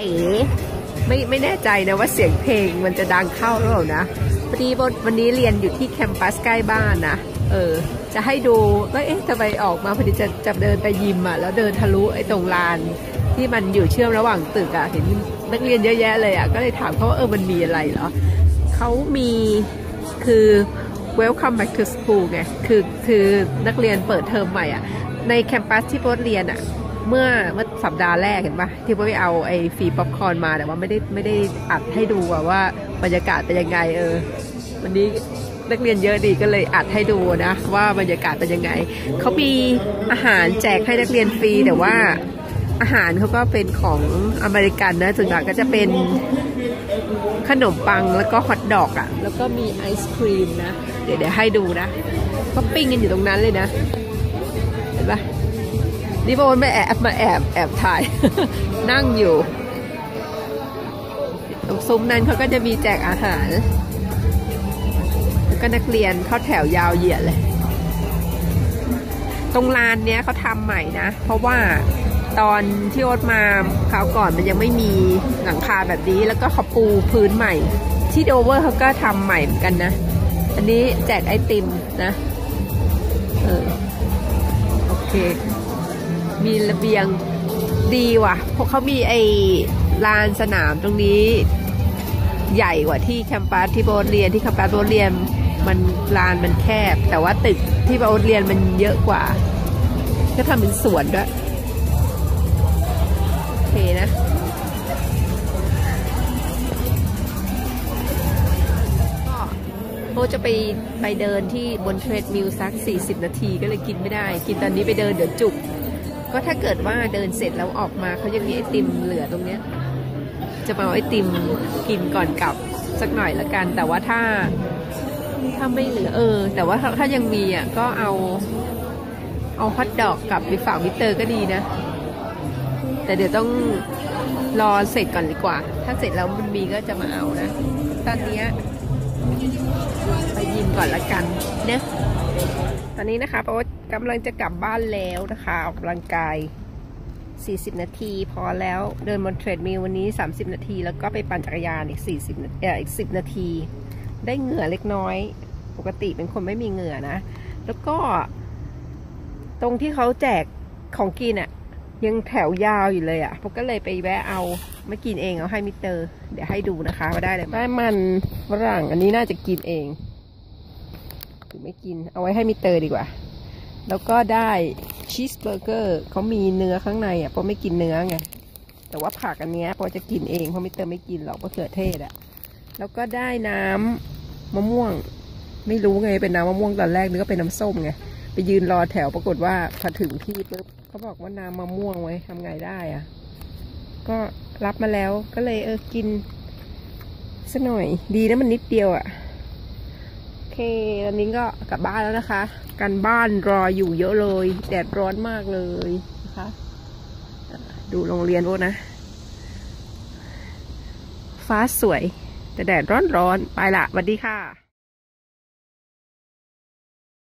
เอ๋ไม่ไม่แน่ใจนะว่าเสียงเพลงมันจะดังเข้าหรือเปล่านะพอดีวันนี้เรียนอยู่ที่แคมปัสใกล้บ้านนะ เออ จะให้ดูว่าเอ๊ะทำไมออกมาพอดีจะจะเดินไปยิมอะแล้วเดินทะลุไอ้ตรงลาน ที่มันอยู่เชื่อมระหว่างตึกอะเห็นนักเรียนเยอะแยะเลยอะก็เลยถามเขาว่าเออมันมีอะไรเหรอเขามีคือ welcome back to school ไงคือคือนักเรียนเปิดเทอมใหม่อะใน campus ที่โพสเรียนอะ เมื่อเมื่อสัปดาห์แรกเห็นปะที่พ่อไปเอาไอ้ free popcorn มาแต่ว่าไม่ได้ไม่ได้อัดให้ดูว่าบรรยากาศเป็นยังไงเออ วันนี้นักเรียนเยอะดีก็เลยอัดให้ดูนะว่าบรรยากาศเป็นยังไงเขามีอาหารแจกให้นักเรียนฟรีแต่ว่าอาหารเขาก็เป็นของอเมริกันนะส่วนใหญ่ก็จะเป็นขนมปังแล้วก็ hot dog อะ แล้วก็มีไอศกรีมนะ เดี๋ยวเดี๋ยวให้ดูนะก็ปิ้งกันอยู่ตรงนั้นเลยนะ เห็นปะ นี่โบนไม่แอบมาแอบแอบถ่าย นั่งอยู่ตรงซุ้มนั้นเขาก็จะมีแจกอาหาร แล้วก็นักเรียนเข้าแถวยาวเหยียดเลย ตรงลานเนี้ยเขาทำใหม่นะ เพราะว่าตอนที่โอ๊ตมาคราวก่อนมันยังไม่มีหลังคาแบบนี้ แล้วก็เขาปูพื้นใหม่ ที่โดเวอร์เขาก็ทำใหม่เหมือนกันนะ อันนี้แจกไอติมนะ เออ โอเค มีระเบียงดีว่ะเพราะเขามีไอ้ลานสนามตรงนี้ ใหญ่กว่าที่แคมปัสที่โบสเรียนที่แคมปัสโบสเรียนมันลานมันแคบ แต่ว่าตึกที่โบสเรียนมันเยอะกว่า ก็ทำเป็นสวนด้วยโอเคนะก็โบจะไปไปเดินที่บนเทรดมิลสัก 40 นาทีก็เลยกินไม่ได้ กินตอนนี้ไปเดินเดี๋ยวจุก ก็ถ้าเกิดว่าเดินเสร็จแล้วออกมาเขายังมีไอติมเหลือตรงเนี้ย จะมาเอาไอติมกินก่อนกลับสักหน่อยละกัน แต่ว่าถ้าถ้าไม่เหลือเออ แต่ว่าถ้าถายังมีอะก็เอาเอา hot dog กลับไปฝากมิสเตอร์ก็ดีนะ แต่เดี๋ยวต้องรอเสร็จก่อนดีกว่า ถ้าเสร็จแล้วมันมีก็จะมาเอานะ ตอนนี้ไปยิมก่อนละกันเนะ ตอนนี้นะคะเพราะกำลังจะกลับบ้านแล้วนะคะออกกำลังกาย 40 นาที พอแล้วเดินบน treadmill วันนี้ 30 นาที แล้วก็ไปปั่นจักรยานอีก 40นาทีเอ่ออีก 10 นาที ได้เหงื่อเล็กน้อย ปกติเป็นคนไม่มีเหงื่อนะ แล้วก็ ตรงที่เขาแจกของกินอะ่ะยังแถวยาวอยู่เลยอะ่ะผมก็เลยไปแวะเอาไม่กินเองเอาให้มิสเตอร์ เดี๋ยวให้ดูนะคะว่าได้เลยได้มันฝรั่งอันนี้น่าจะกินเอง หรือไม่กิน เอาไว้ให้มิเตอร์ดีกว่า แล้วก็ได้ cheeseburger เขามีเนื้อข้างในอะเพราะไม่กินเนื้อไงแต่ว่าผักอันเนี้ยพอจะกินเองเพราะมิเตอร์ไม่กินหรอกมะเขือเทศอะแล้วก็ได้น้ำมะม่วง ไม่รู้ไงเป็นน้ำมะม่วงตอนแรกนึกว่าเป็นน้ำส้มไงไปยืนรอแถวปรากฏว่าพอถึงที่ปุ๊บเขาบอกว่าน้ำมะม่วงไว้ทำไงได้อะก็รับมาแล้วก็เลยเออกินสักหน่อยดีนะมันนิดเดียวอะ ตอนนี้ก็กลับบ้านแล้วนะคะ กันบ้านรออยู่เยอะเลย แดดร้อนมากเลยนะคะ ดูโรงเรียนพวกนะ ฟ้าสวย แต่แดดร้อนร้อนๆไปละสวัสดีค่ะ